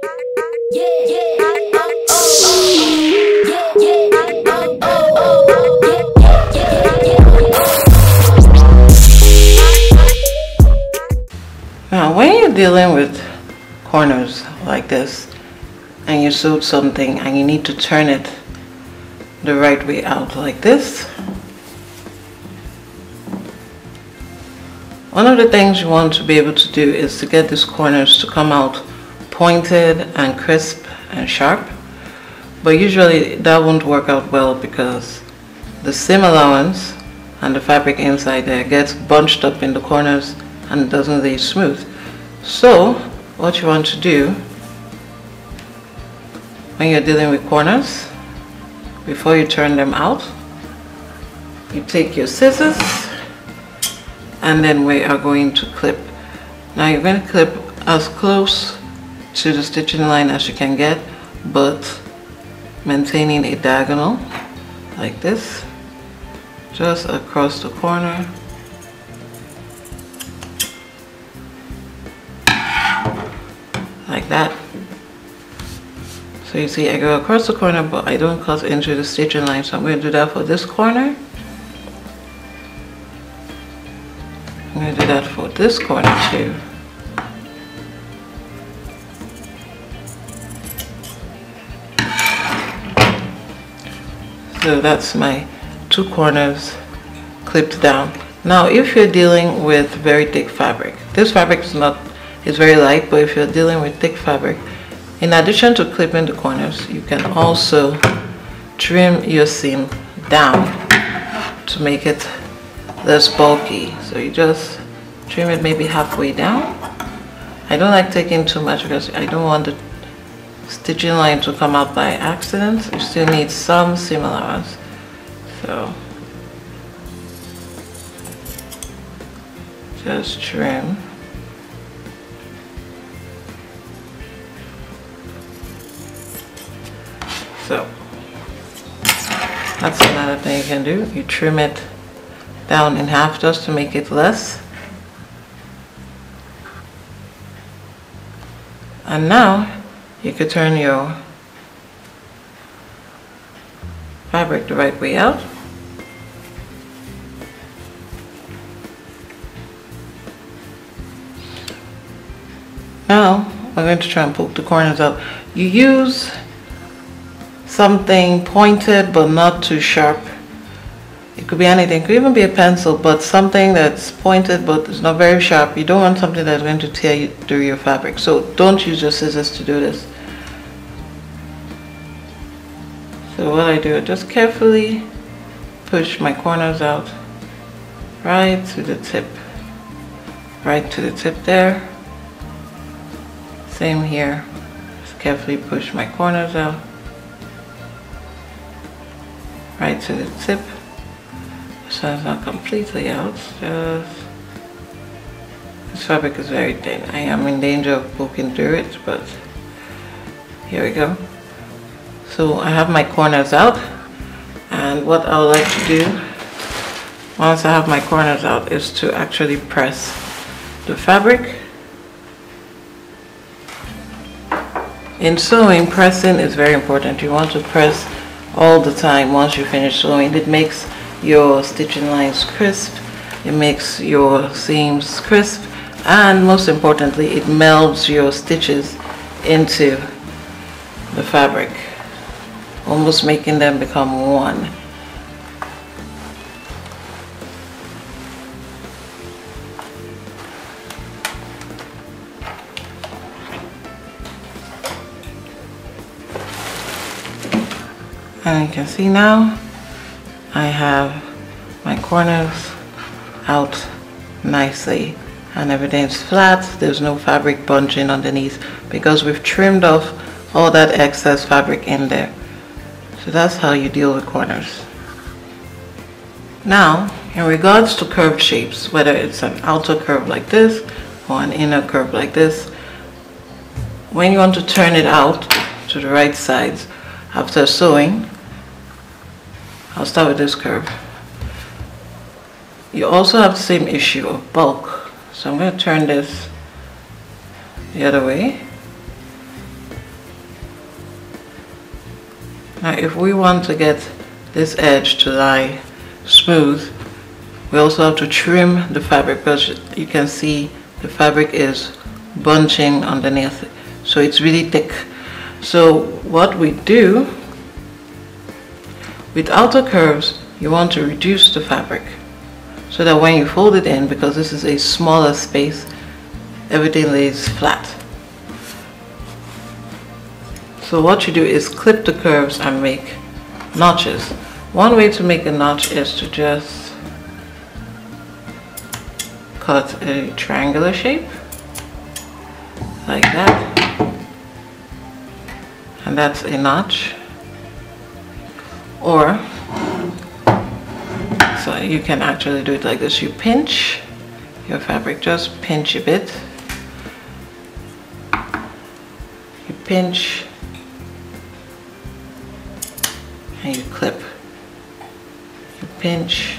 Now, when you're dealing with corners like this and you sewed something and you need to turn it the right way out like this, one of the things you want to be able to do is to get these corners to come out pointed and crisp and sharp. But usually that won't work out well because the seam allowance and the fabric inside there gets bunched up in the corners and doesn't lay smooth. So what you want to do when you're dealing with corners, before you turn them out, you take your scissors and then we are going to clip. Now you're going to clip as close to the stitching line as you can get, but maintaining a diagonal like this, just across the corner like that. So you see I go across the corner but I don't cut into the stitching line so I'm going to do that for this corner. I'm going to do that for this corner too. So that's my two corners clipped down. Now if you're dealing with very thick fabric, this fabric is not is very light, but if you're dealing with thick fabric, in addition to clipping the corners, you can also trim your seam down to make it less bulky. So you just trim it maybe halfway down. I don't like taking too much because I don't want the stitching lines will come out by accident. You still need some seam allowance. So just trim. So that's another thing you can do. You trim it down in half just to make it less. And now you could turn your fabric the right way out. Now I'm going to try and poke the corners up. You use something pointed but not too sharp. It could be anything, it could even be a pencil, but something that's pointed but it's not very sharp. You don't want something that's going to tear you through your fabric. So don't use your scissors to do this. So what I do, I just carefully push my corners out right to the tip. Right to the tip there. Same here. Just carefully push my corners out right to the tip so not completely out just this fabric is very thin I am in danger of poking through it but here we go. So I have my corners out and what I would like to do once I have my corners out is to actually press the fabric. In sewing pressing is very important. You want to press all the time once you finish sewing. It makes your stitching lines crisp, it makes your seams crisp, and most importantly, it melds your stitches into the fabric, almost making them become one. and you can see now I have my corners out nicely. And everything's flat. There's no fabric bunching underneath because we've trimmed off all that excess fabric in there. So that's how you deal with corners. Now in regards to curved shapes whether it's an outer curve like this or an inner curve like this when you want to turn it out to the right sides after sewing I'll start with this curve. You also have the same issue of bulk. So I'm going to turn this the other way. Now if we want to get this edge to lie smooth, we also have to trim the fabric because you can see the fabric is bunching underneath. So it's really thick. So what we do with outer curves you want to reduce the fabric so that when you fold it in because this is a smaller space everything lays flat. So what you do is clip the curves and make notches. One way to make a notch is to just cut a triangular shape like that. And that's a notch or so you can actually do it like this. You pinch your fabric just pinch a bit. You pinch and you clip. You pinch.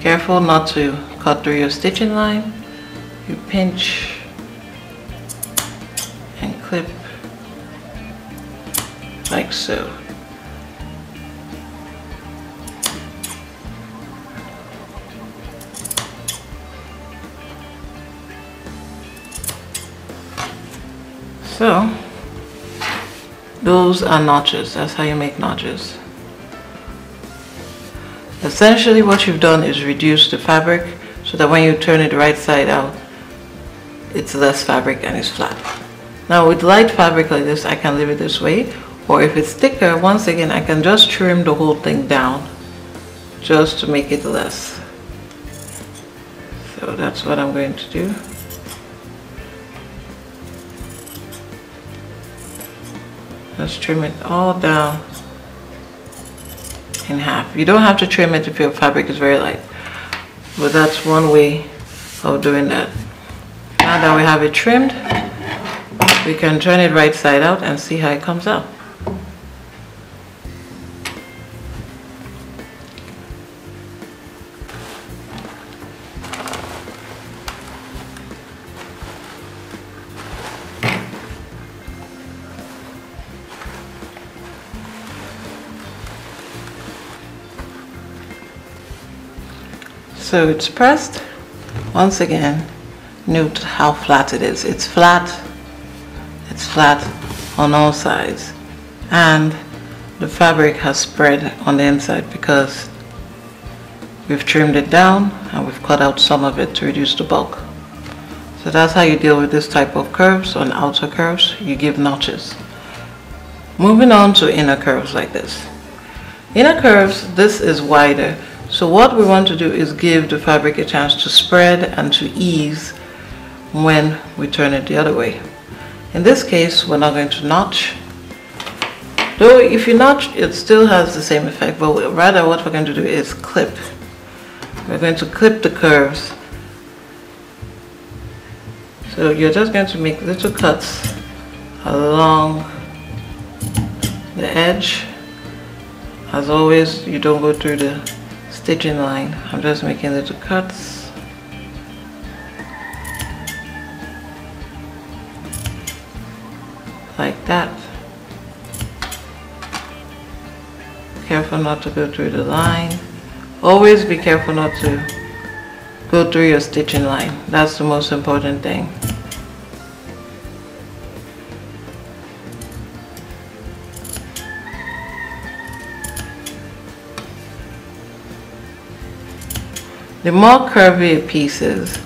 Careful not to cut through your stitching line. You pinch and clip so so those are notches that's how you make notches essentially what you've done is reduce the fabric so that when you turn it right side out it's less fabric and it's flat. Now with light fabric like this, I can leave it this way. Or if it's thicker, once again, I can just trim the whole thing down just to make it less. So that's what I'm going to do. let's trim it all down in half. You don't have to trim it if your fabric is very light. But that's one way of doing that. Now that we have it trimmed, we can turn it right side out and see how it comes out. So it's pressed once again note how flat it is. It's flat, it's flat on all sides and the fabric has spread on the inside because we've trimmed it down and we've cut out some of it to reduce the bulk. So that's how you deal with this type of curves on outer curves, you give notches. Moving on to inner curves like this. Inner curves, this is wider. So what we want to do is give the fabric a chance to spread and to ease when we turn it the other way. In this case, we're not going to notch. Though if you notch, it still has the same effect, but rather what we're going to do is clip. We're going to clip the curves. So you're just going to make little cuts along the edge. As always, you don't go through the stitching line. I'm just making little cuts. like that. Careful not to go through the line. Always be careful not to go through your stitching line. That's the most important thing. The more curvy a piece is,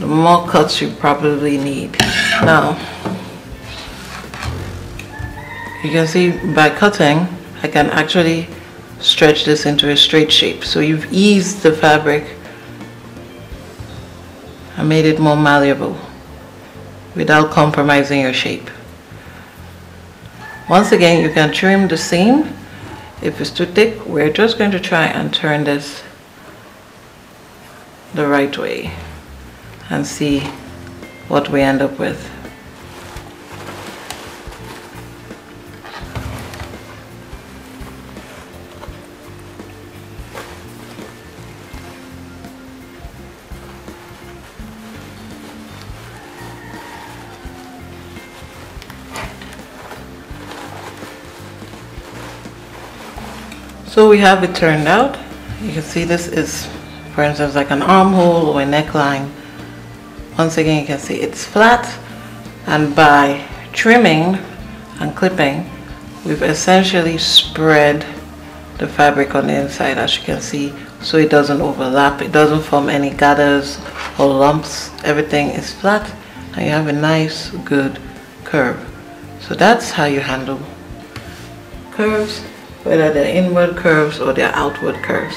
the more cuts you probably need. Now, you can see by cutting I can actually stretch this into a straight shape. So you've eased the fabric and made it more malleable without compromising your shape. Once again you can trim the seam. If it's too thick we're just going to try and turn this the right way and see what we end up with. So we have it turned out. You can see this is for instance like an armhole or a neckline. Once again you can see it's flat and by trimming and clipping we've essentially spread the fabric on the inside as you can see so it doesn't overlap it doesn't form any gathers or lumps. Everything is flat and you have a nice good curve. So that's how you handle curves whether they're inward curves or they're outward curves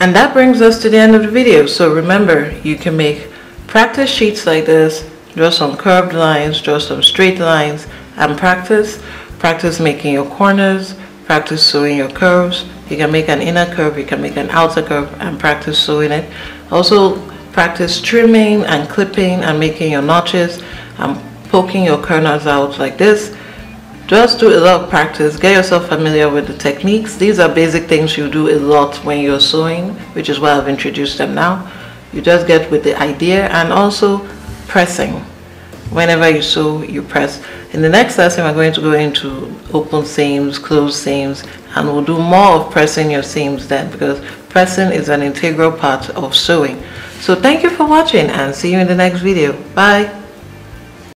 and that brings us to the end of the video. So remember you can make practice sheets like this draw some curved lines draw some straight lines and practice. Practice making your corners practice sewing your curves. You can make an inner curve you can make an outer curve and practice sewing it. Also practice trimming and clipping and making your notches and poking your corners out like this just do a lot of practice. Get yourself familiar with the techniques. These are basic things you do a lot when you're sewing which is why I've introduced them now. You just get with the idea and also pressing. Whenever you sew you press. In the next lesson we're going to go into open seams closed seams and we'll do more of pressing your seams then because pressing is an integral part of sewing. So thank you for watching and see you in the next video. Bye